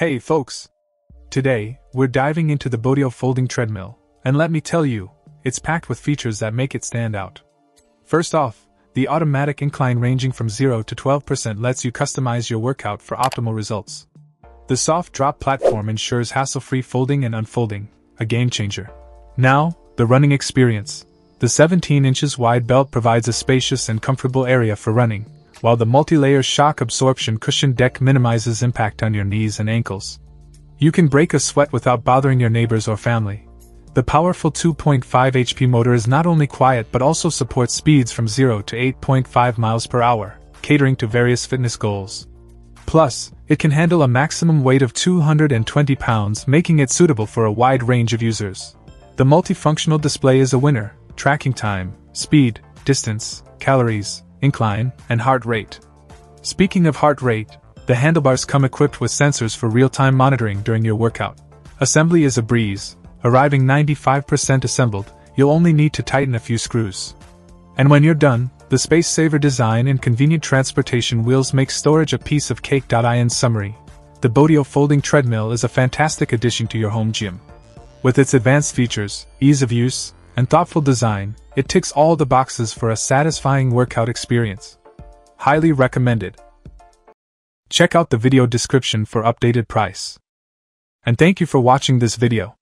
Hey folks! Today, we're diving into the BODIOO folding treadmill, and let me tell you, it's packed with features that make it stand out. First off, the automatic incline ranging from 0 to 12% lets you customize your workout for optimal results. The soft drop platform ensures hassle free folding and unfolding, a game changer. Now, the running experience. The 17 inches wide belt provides a spacious and comfortable area for running, while the multi-layer shock absorption cushion deck minimizes impact on your knees and ankles. You can break a sweat without bothering your neighbors or family. The powerful 2.5 HP motor is not only quiet but also supports speeds from 0 to 8.5 miles per hour, catering to various fitness goals. Plus, it can handle a maximum weight of 220 pounds, making it suitable for a wide range of users. The multifunctional display is a winner, tracking time, speed, distance, calories, incline, and heart rate. Speaking of heart rate, the handlebars come equipped with sensors for real time monitoring during your workout. Assembly is a breeze, arriving 95% assembled, you'll only need to tighten a few screws. And when you're done, the space saver design and convenient transportation wheels make storage a piece of cake. In summary, the BODIOO folding treadmill is a fantastic addition to your home gym. With its advanced features, ease of use, and thoughtful design, it ticks all the boxes for a satisfying workout experience. Highly recommended. Check out the video description for updated price. And thank you for watching this video.